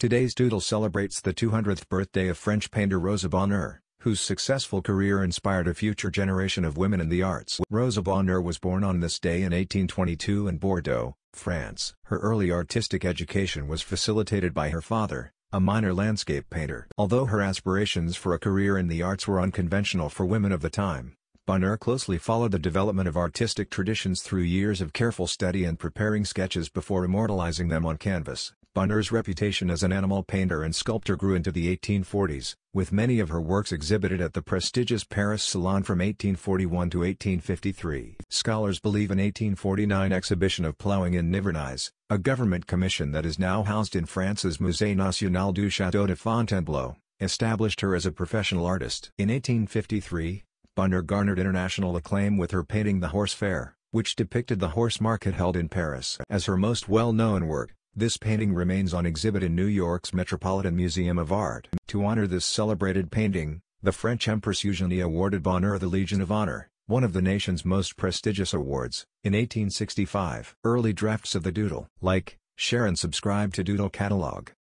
Today's doodle celebrates the 200th birthday of French painter Rosa Bonheur, whose successful career inspired a future generation of women in the arts. Rosa Bonheur was born on this day in 1822 in Bordeaux, France. Her early artistic education was facilitated by her father, a minor landscape painter. Although her aspirations for a career in the arts were unconventional for women of the time, Bonheur closely followed the development of artistic traditions through years of careful study and preparing sketches before immortalizing them on canvas. Bonheur's reputation as an animal painter and sculptor grew into the 1840s, with many of her works exhibited at the prestigious Paris Salon from 1841 to 1853. Scholars believe an 1849 exhibition of ploughing in Nivernais, a government commission that is now housed in France's Musée National du Château de Fontainebleau, established her as a professional artist. In 1853, Bonheur garnered international acclaim with her painting The Horse Fair, which depicted the horse market held in Paris. As her most well-known work, this painting remains on exhibit in New York's Metropolitan Museum of Art. To honor this celebrated painting, the French Empress Eugenie awarded Bonheur the Legion of Honor, one of the nation's most prestigious awards, in 1865. Early drafts of the Doodle. Like, share and subscribe to Doodle Catalog.